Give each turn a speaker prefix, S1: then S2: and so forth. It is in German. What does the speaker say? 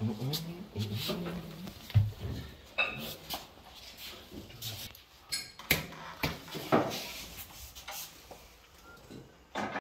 S1: mm, mm, mm, mm.